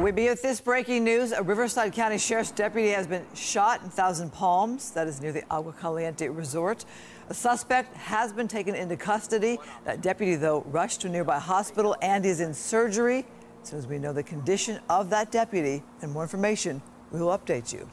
We begin with this breaking news. A Riverside County Sheriff's deputy has been shot in Thousand Palms, that is near the Agua Caliente Resort. A suspect has been taken into custody. That deputy, though, rushed to a nearby hospital and is in surgery. As soon as we know the condition of that deputy and more information, we will update you.